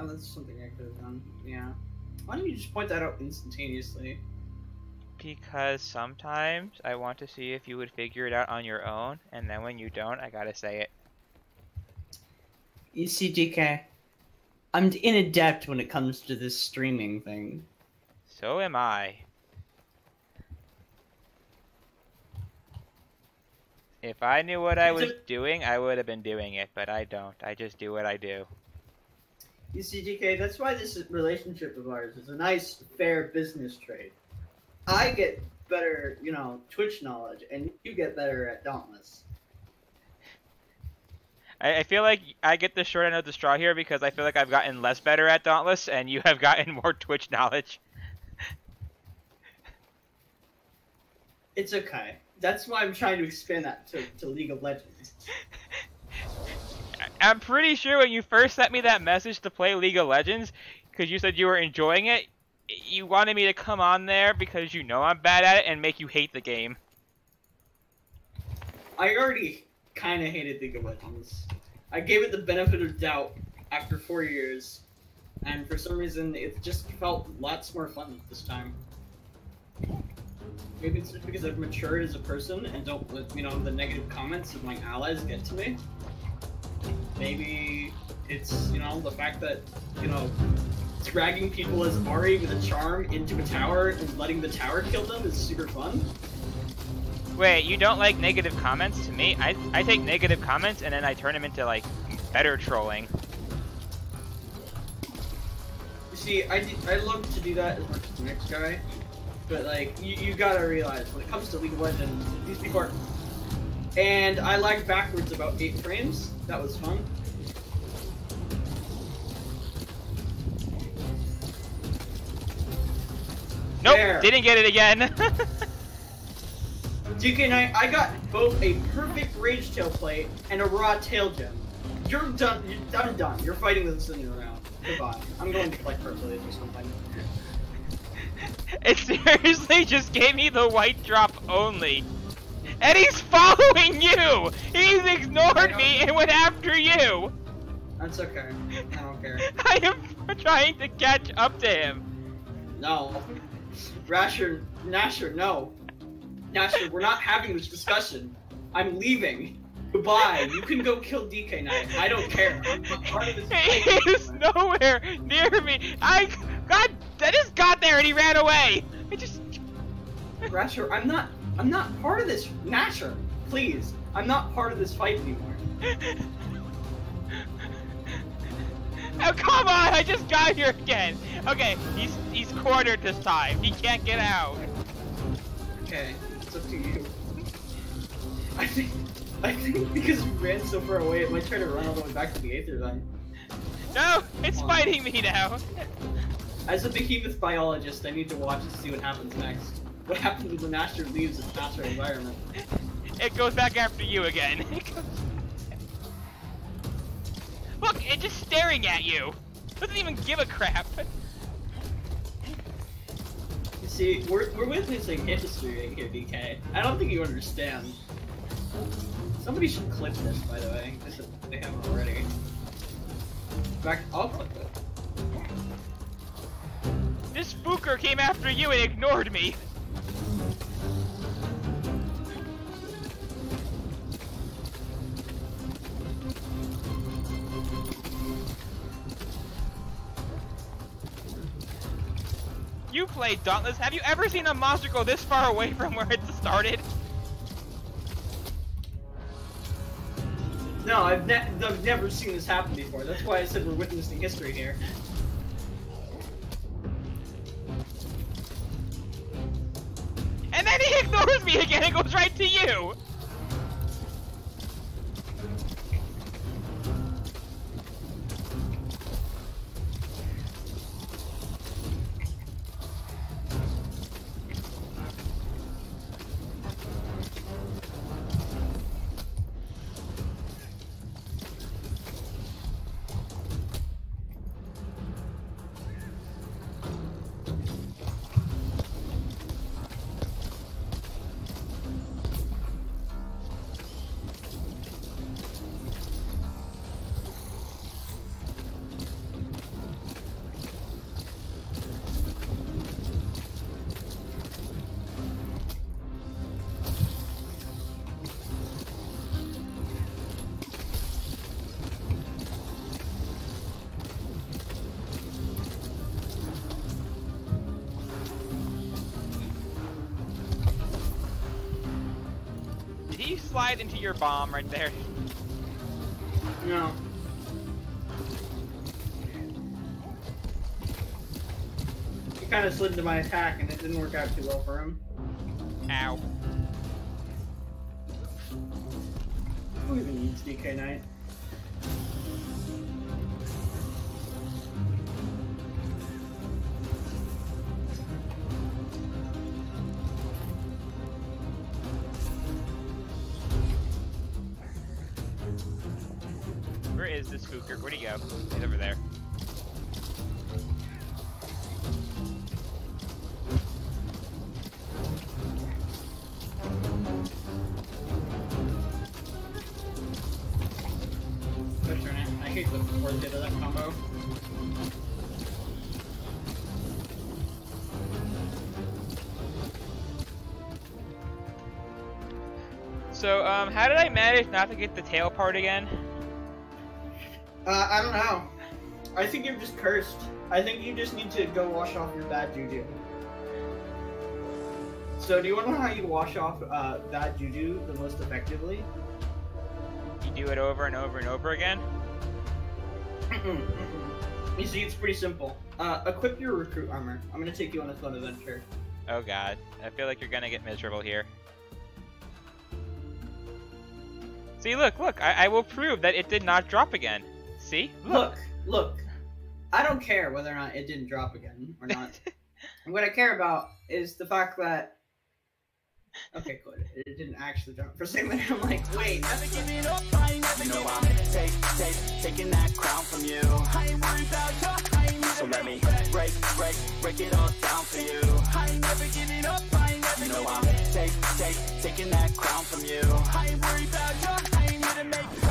Oh, that's something I could have done. Yeah. Why don't you just point that out instantaneously? Because sometimes I want to see if you would figure it out on your own, and then when you don't, I gotta say it. You see, DK, I'm inadept when it comes to this streaming thing. So am I. If I knew what I was doing, I would have been doing it, but I don't. I just do what I do. You see, DK, that's why this relationship of ours is a nice, fair business trade. I get better, you know, Twitch knowledge, and you get better at Dauntless. I, I feel like I get the short end of the straw here because I feel like I've gotten less better at Dauntless, and you have gotten more Twitch knowledge. It's okay. That's why I'm trying to expand that to, to League of Legends. I'm pretty sure when you first sent me that message to play League of Legends, because you said you were enjoying it, you wanted me to come on there because you know I'm bad at it and make you hate the game. I already kind of hated League of Legends. I gave it the benefit of doubt after four years, and for some reason it just felt lots more fun this time. Maybe it's just because I've matured as a person and don't let you know the negative comments of my allies get to me. Maybe it's you know the fact that you know dragging people as Ahri with a charm into a tower and letting the tower kill them is super fun. Wait, you don't like negative comments to me? I, I take negative comments and then I turn them into, like, better trolling. You see, I, I love to do that as much as the next guy, but, like, you, you gotta realize, when it comes to League of Legends, these people are... And I lagged backwards about 8 frames. That was fun. Nope, There. didn't get it again. DK Knight, I got both a perfect Ragetail plate and a raw tail gem. You're done. You're, I'm done. You're fighting this thing around. Goodbye. I'm going to collect Hercules or something. it seriously just gave me the white drop only. And he's following you! He's ignored me and went after you! That's okay. I don't care. I am trying to catch up to him. No. Rasher, Gnasher, no. Gnasher, we're not having this discussion. I'm leaving. Goodbye. You can go kill DK Knight. I don't care. I'm part of this He is nowhere near me. I God, I just got there and he ran away. I just Rasher, I'm not. I'm not part of this. Gnasher, please. I'm not part of this fight anymore. Oh come on! I just got here again. Okay, he's he's cornered this time. He can't get out. Okay, it's up to you. I think. I think because you ran so far away, it might try to run all the way back to the Aether then. No, it's fighting me now. As a behemoth biologist, I need to watch to see what happens next. What happens when the Gnasher leaves its natural environment? It goes back after you again. Look, it's just staring at you. Doesn't even give a crap. You see, we're, we're witnessing history right here, DK. I don't think you understand. Somebody should clip this, by the way, if they haven't already. In fact, I'll clip it. This spooker came after you and ignored me. You played Dauntless. Have you ever seen a monster go this far away from where it started? No, I've, ne I've never seen this happen before. That's why I said we're witnessing history here. Then he ignores me again and goes right to you. you slide into your bomb right there. No. He kind of slid into my attack and it didn't work out too well for him. Ow. Who even needs DK Knight. The Skooker? Where'd he go? He's over there. I hate the fourth hit of that combo. So, um, how did I manage not to get the tail part again? Uh, I don't know. I think you're just cursed. I think you just need to go wash off your bad juju. So, do you want to know how you wash off uh, bad juju the most effectively? You do it over and over and over again? you see, it's pretty simple. Uh, equip your recruit armor. I'm gonna take you on a fun adventure. Oh god. I feel like you're gonna get miserable here. See, look, look, I, I will prove that it did not drop again. See? Look, look. I don't care whether or not it didn't drop again or not. what I care about is the fact that. Okay, good. It didn't actually drop. For a second, I'm like, wait. Never giving up, I ain't never no, I'm take, take, taking that crown from you. I ain't worried about you, I ain't So let me break, break, break it all down for you. I ain't never giving up, I ain't never no, I'm take, take, taking that crown from you. I ain't worried about you, I ain't here to make